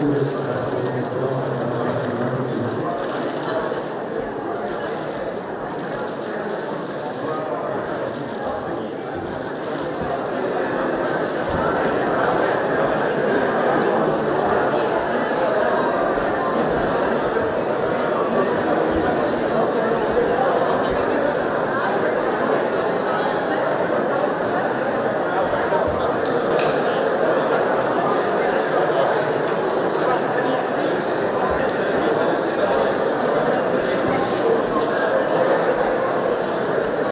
Gracias.